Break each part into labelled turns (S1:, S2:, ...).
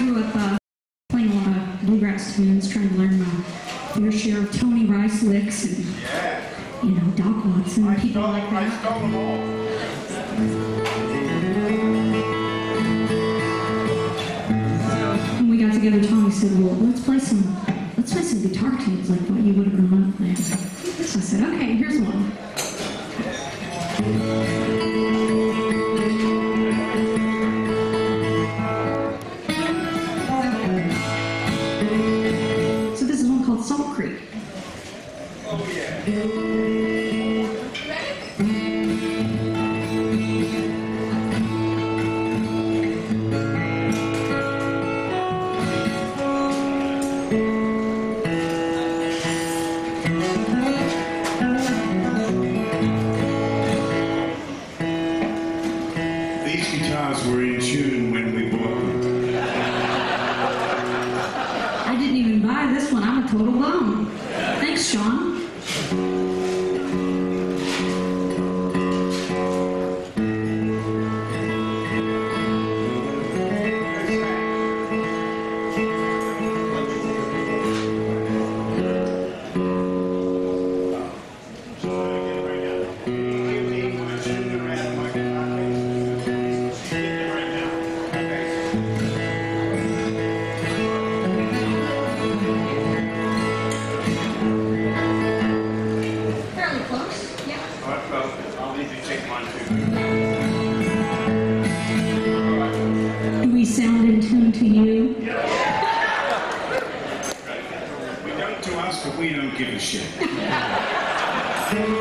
S1: grew up uh, playing a lot of bluegrass tunes, trying to learn my fair share of Tony Rice licks and, you know, Doc Watson,
S2: I
S1: people like that. When we got together, Tommy said, well, let's play some, let's play some guitar tunes like what you would have grown up playing. So I said, okay, here's one.
S2: Give a shit.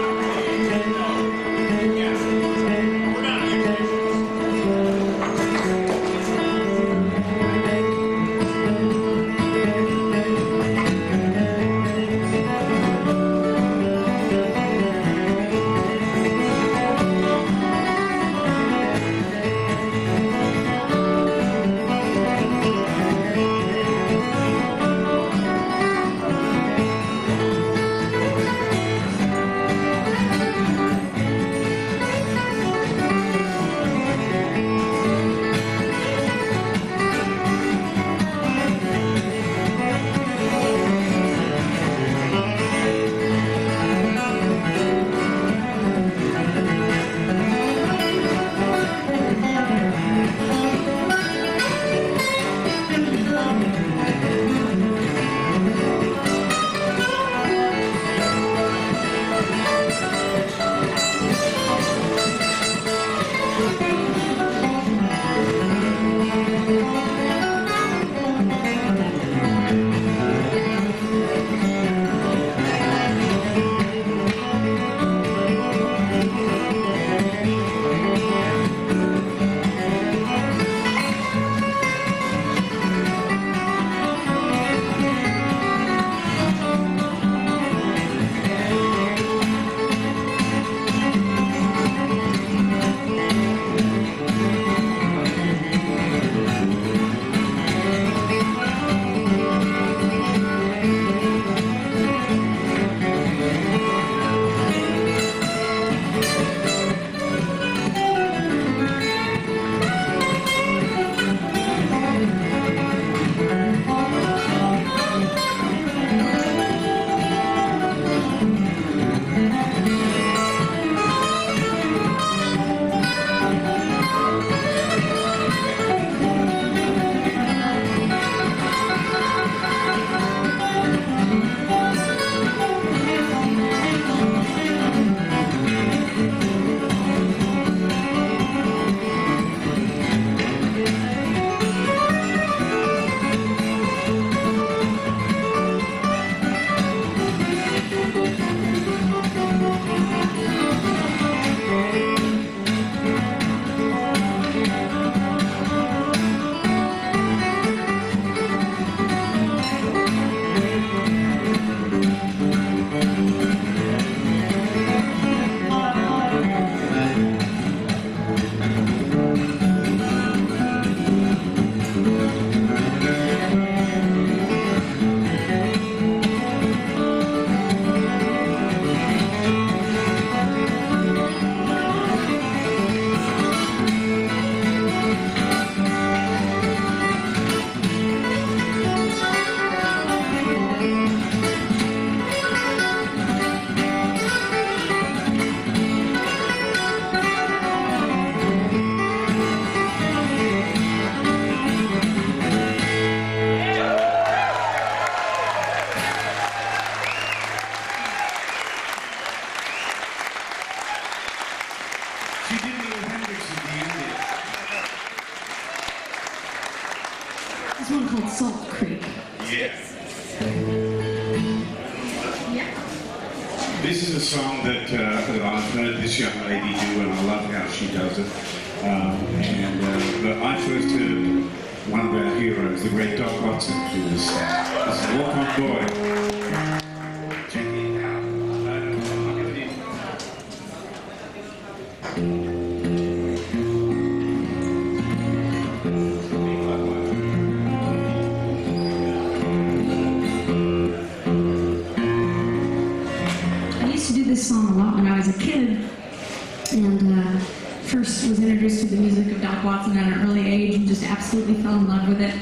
S1: was introduced to the music of Doc Watson at an early age and just absolutely fell in love with it.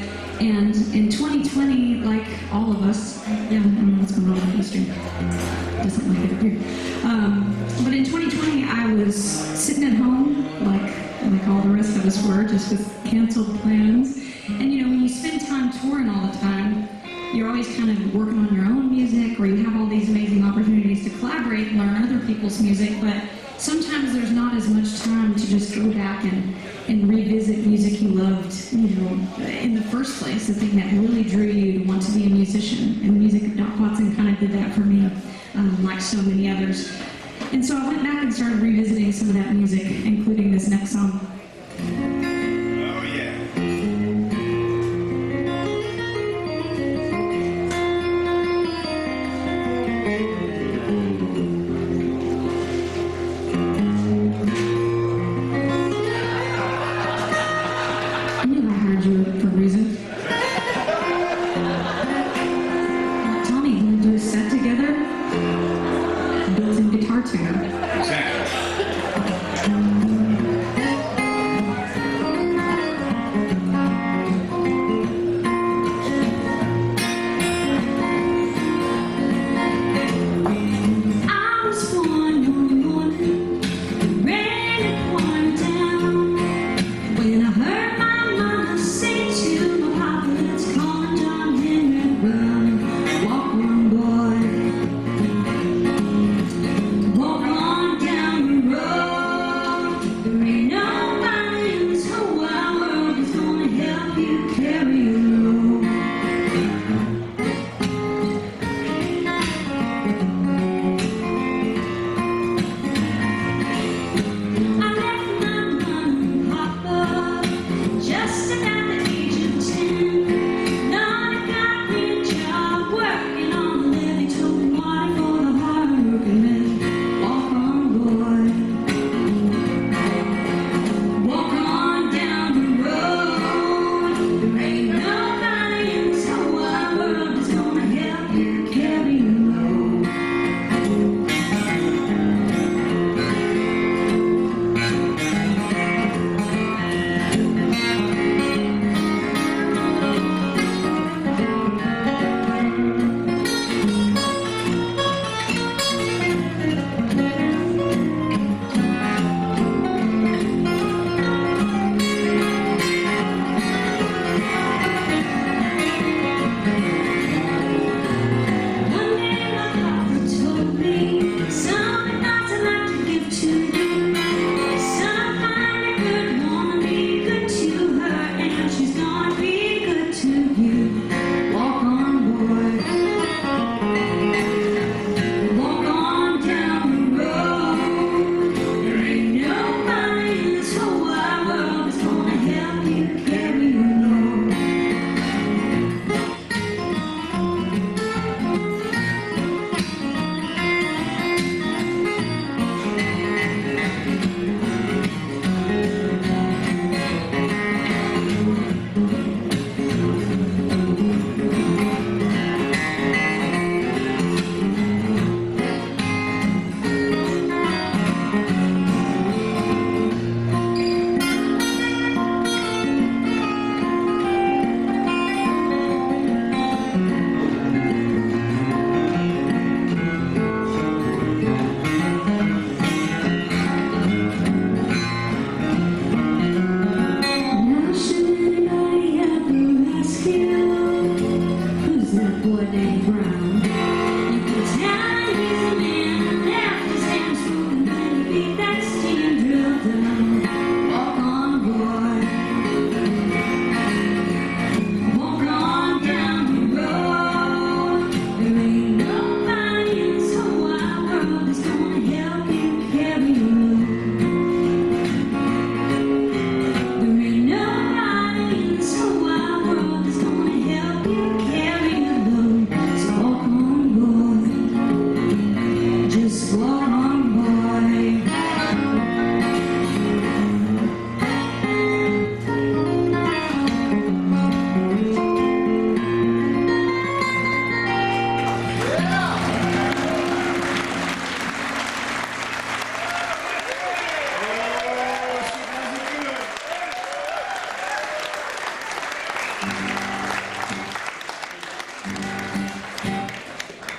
S1: And in 2020, like all of us, yeah, I don't know what's going on the stream. thing that really drew you to want to be a musician. And the Music of Doc Watson kind of did that for me, um, like so many others. And so I went back and started revisiting some of that music, including this next song.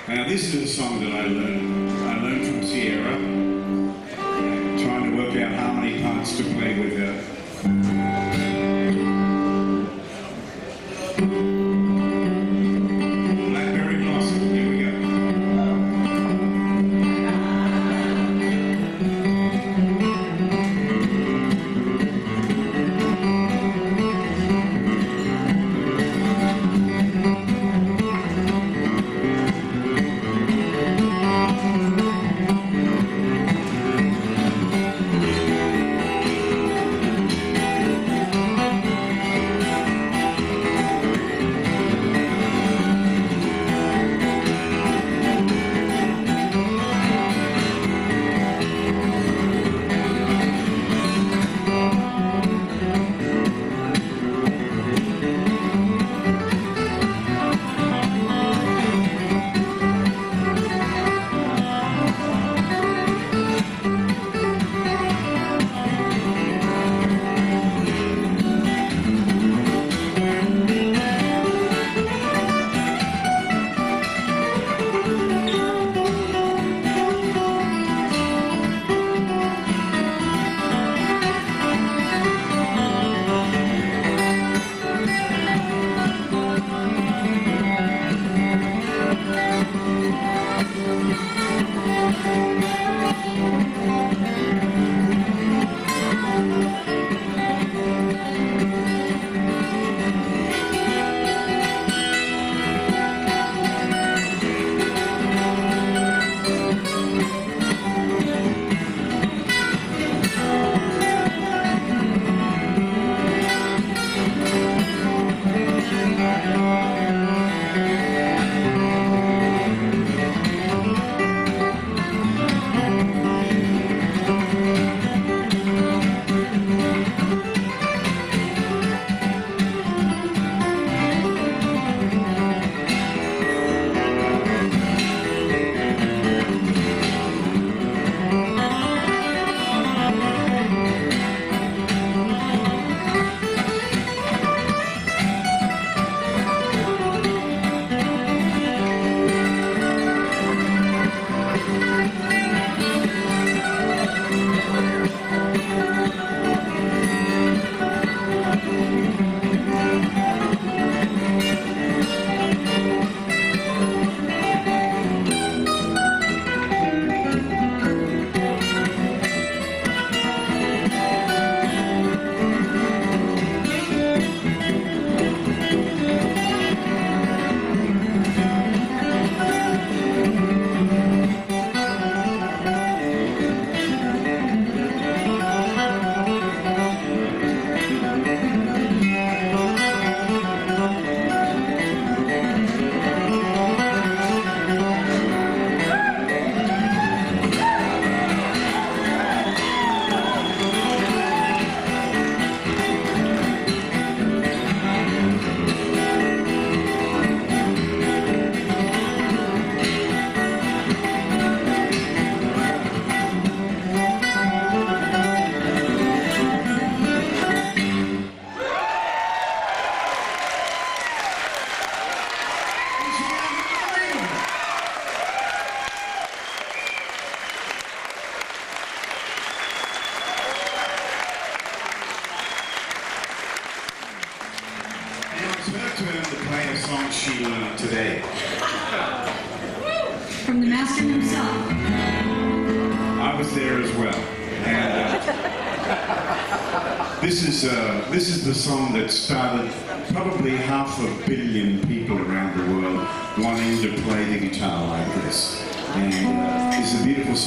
S1: Now
S2: this is a song that I learned. I learned from Sierra, trying to work out how many parts to play with her.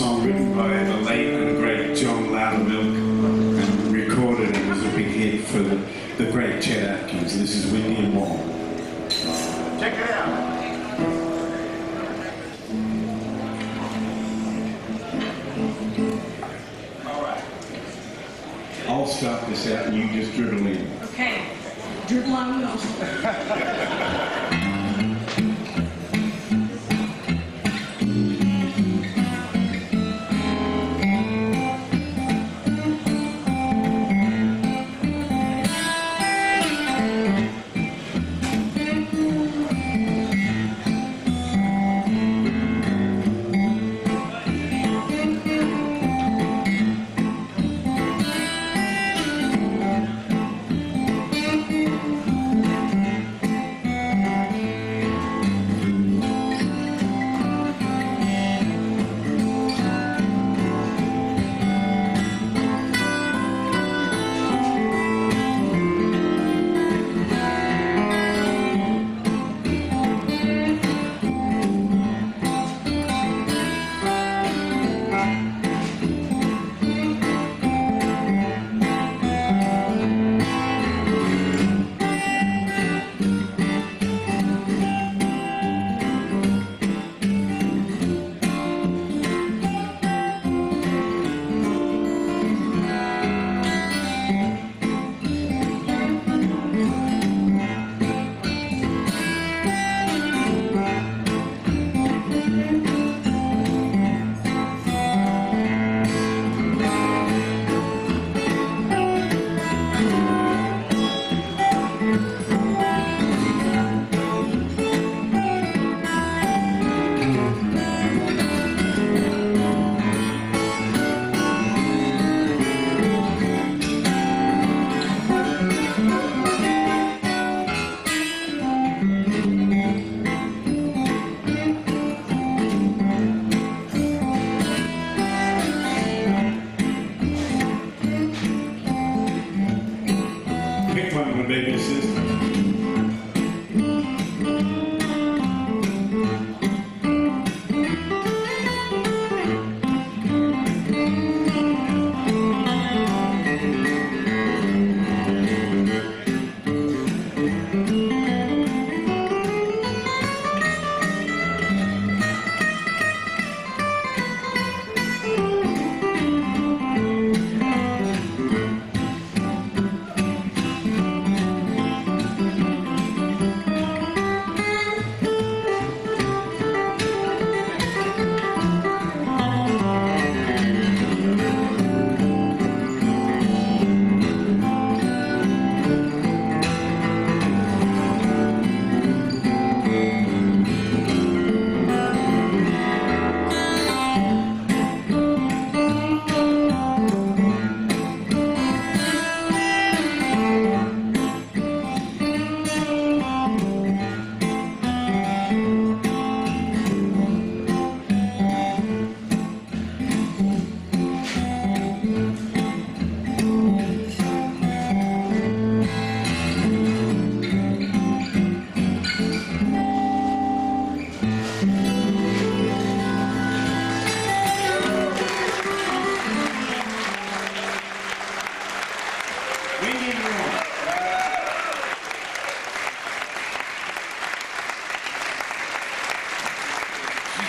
S2: Song written by the late and great John Loudermilk and recorded and was a big hit for the, the great Chet Atkins. This is Windy and Warm.
S3: Check it out. All right.
S2: I'll start this out and you just dribble in.
S1: Okay. Dribble on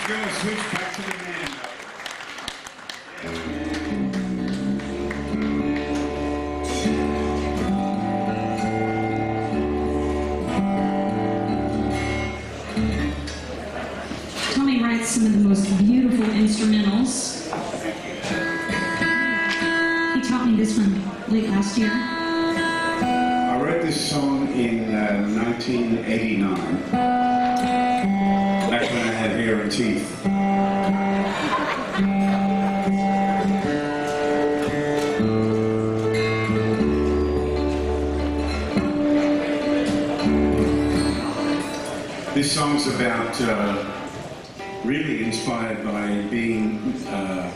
S2: we're going to switch back to the man.
S1: Tommy writes some of the most beautiful instrumentals. He taught me this one late last year.
S2: I wrote this song in uh, 1989, teeth. This song's about uh, really inspired by being uh,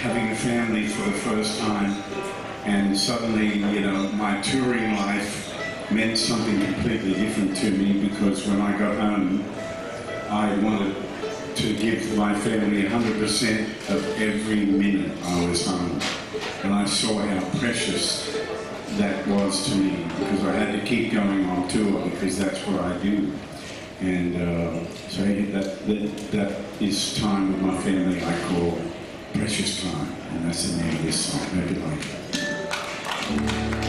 S2: having a family for the first time, and suddenly, you know, my touring life meant something completely different to me because when I got home, I wanted to give my family 100% of every minute I was home. And I saw how precious that was to me because I had to keep going on tour because that's what I do. And uh, so that, that, that is time with my family I call precious time. And that's the name of this song. You like.